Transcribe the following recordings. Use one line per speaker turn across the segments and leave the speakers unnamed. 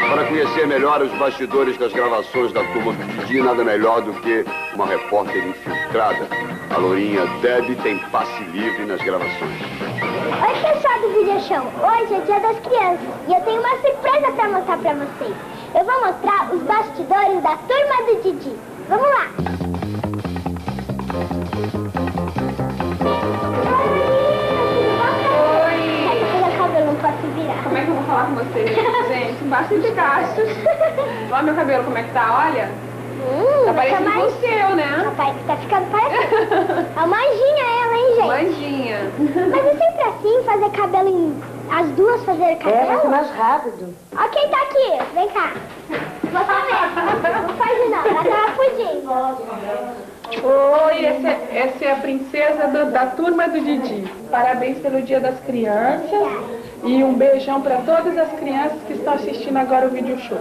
Para conhecer melhor os bastidores das gravações da turma do Didi, nada melhor do que uma repórter infiltrada. A Lourinha Deb tem passe livre nas gravações.
Oi, do Video Show. Hoje é dia das crianças e eu tenho uma surpresa para mostrar para vocês. Eu vou mostrar os bastidores da turma do Didi. Vamos lá!
Como é que eu vou falar com você? Gente, bastante gastos. Olha meu cabelo como é que tá, olha.
Hum,
Tá parecendo
mais...
o seu, né?
Rapaz, tá ficando parecendo. É uma anjinha ela, hein, gente?
Manjinha.
Mas é sempre assim, fazer cabelo em... As duas fazer cabelo?
É, vai ser mais rápido.
Ó quem tá aqui, vem cá.
Oi, essa, é- essa é a princesa do- da turma do Didi. Parabéns pelo Dia das Crianças e um beijão para todas as crianças que estão assistindo agora o vídeo show.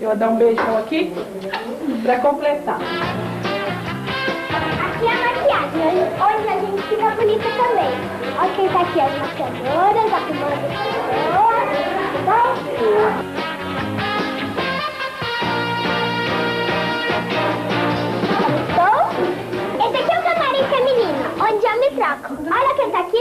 Eu vou dar um beijão aqui para completar.
Aqui é a maquiagem, onde a gente fica bonita também. Ó quem tá aqui, as maquiadoras, a turma troco. Olha quem tá aqui.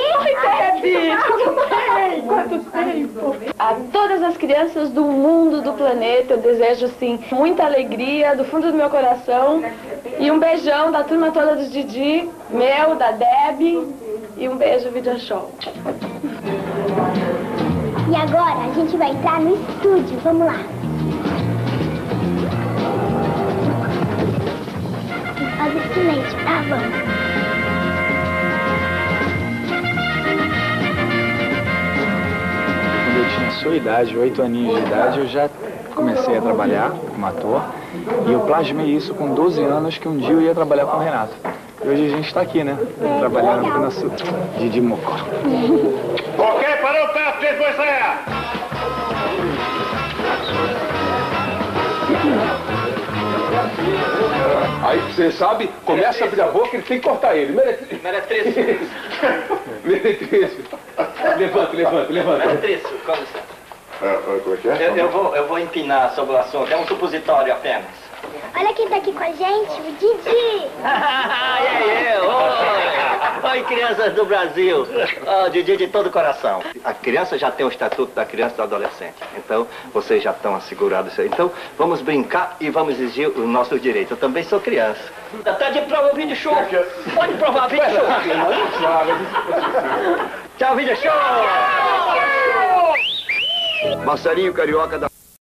Ei, quanto tempo!
A todas as crianças do mundo, do planeta, eu desejo, assim, muita alegria do fundo do meu coração. E um beijão da turma toda do Didi, meu, da Deb. E um beijo, Video Show.
E agora a gente vai entrar no estúdio. Vamos lá.
Sua idade, oito aninhos de idade, eu já comecei a trabalhar como ator. E eu plasmei isso com 12 anos, que um dia eu ia trabalhar com o Renato. E hoje a gente está aqui, né? Trabalhando aqui na sua Didi Mocó.
Ok, parou, pé, três, dois, ensaiar.
Aí você sabe, começa a abrir a boca, ele tem que cortar ele. Meretriz.
Meretriz.
Meretriz. Levanta, levanta, levanta.
Meretriz, com licença.
Como é que é?
Eu, eu vou, eu vou empinar sobre o assunto. É um supositório apenas.
Olha quem tá aqui com a gente, o Didi.
e aí, oi! Oi, crianças do Brasil! Oh, Didi de todo o coração. A criança já tem o estatuto da criança e do adolescente. Então, vocês já estão assegurados. isso aí. Então, vamos brincar e vamos exigir o nosso direito. Eu também sou criança. Tá de prova o vídeo show. Pode provar vídeo show. Tchau, vídeo show!
Marcelinho Carioca da